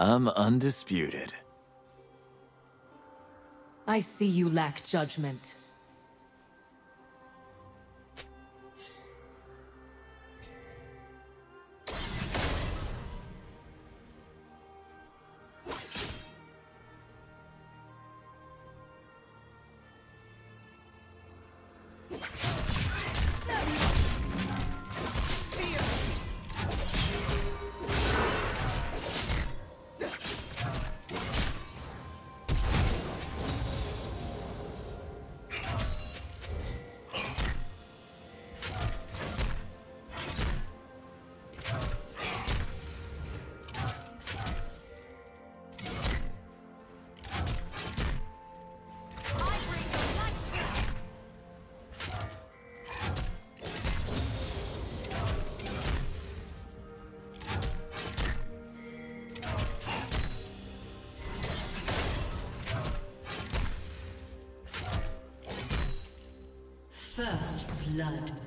I'm undisputed. I see you lack judgment. First blood.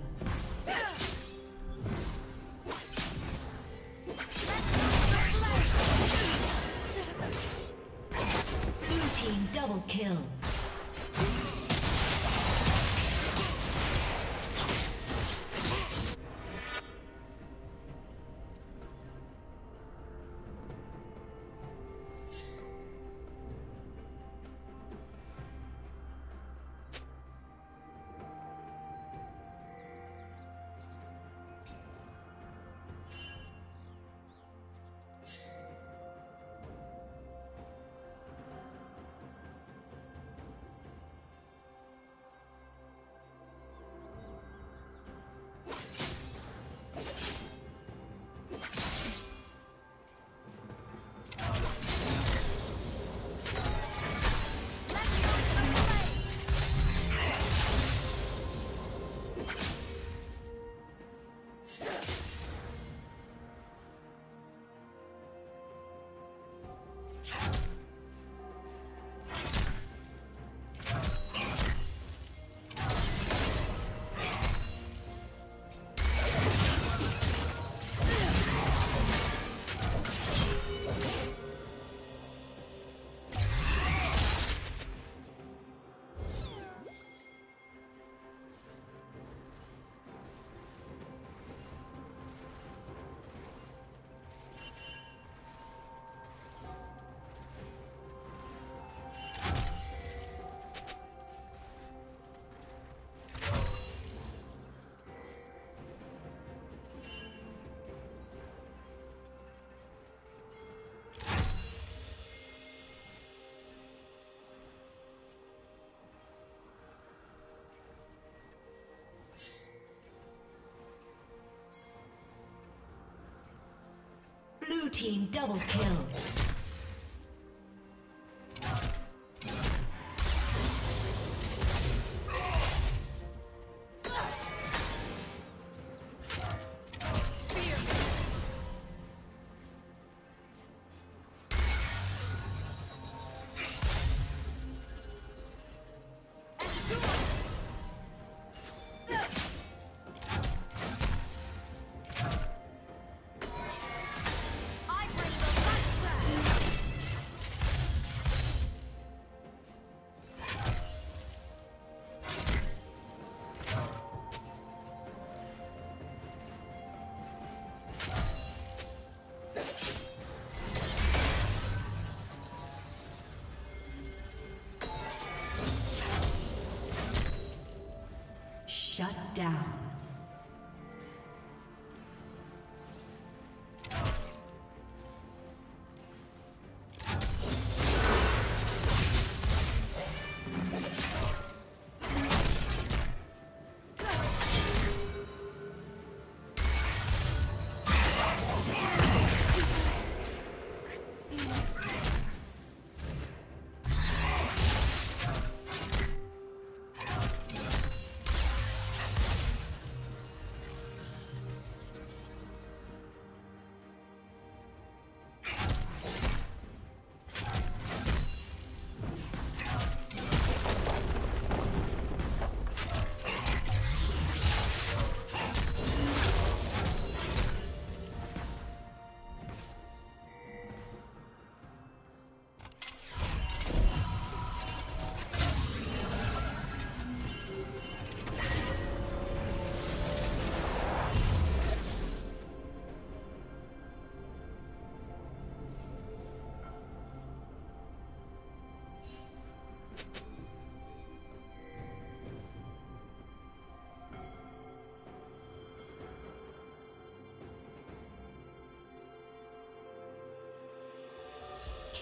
Team double kill. Down.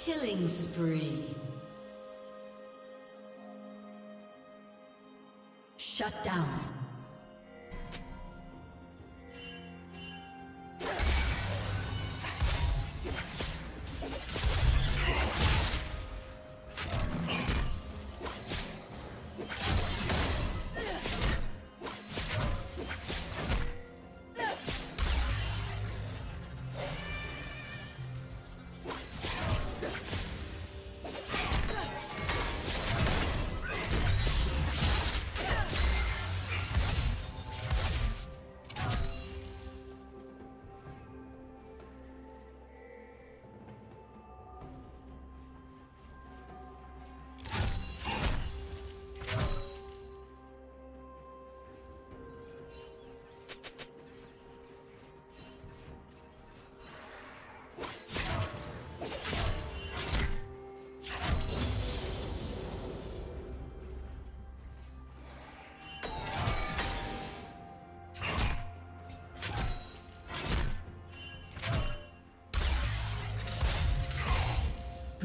Killing spree.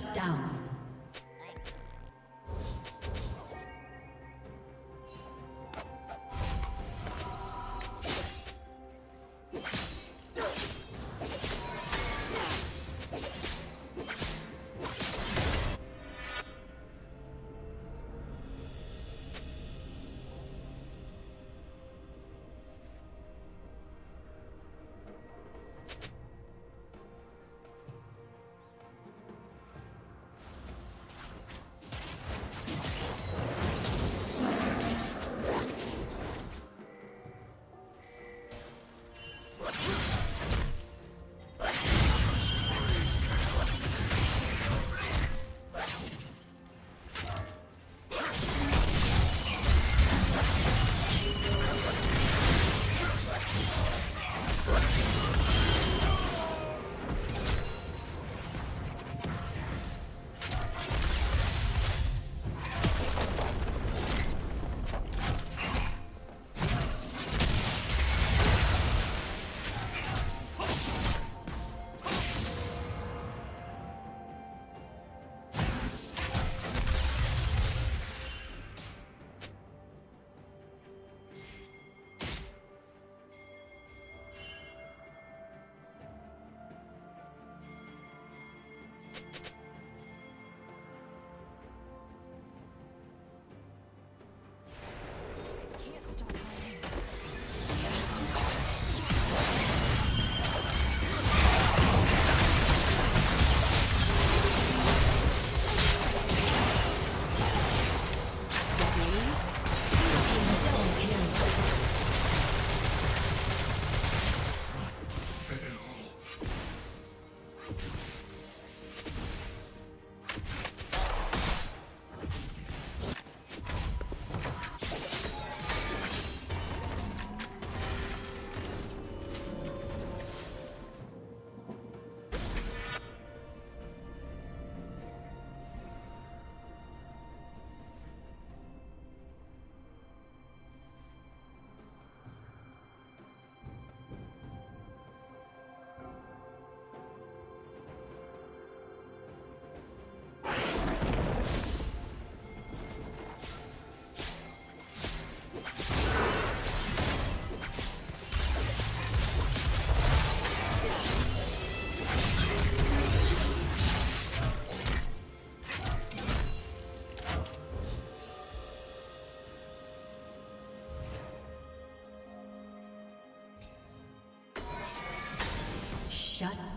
Shut down.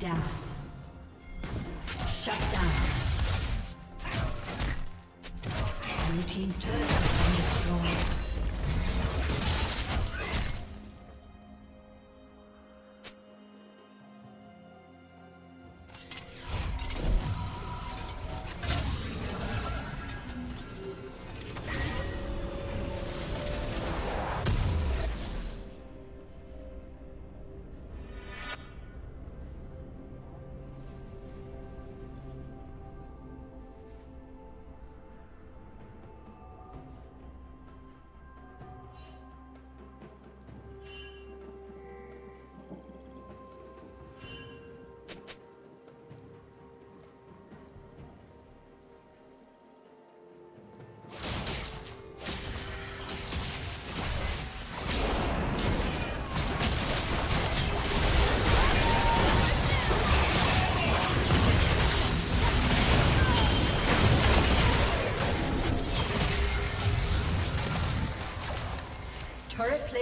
Down. Shut down. Blue Team's turret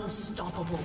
Unstoppable.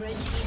Red team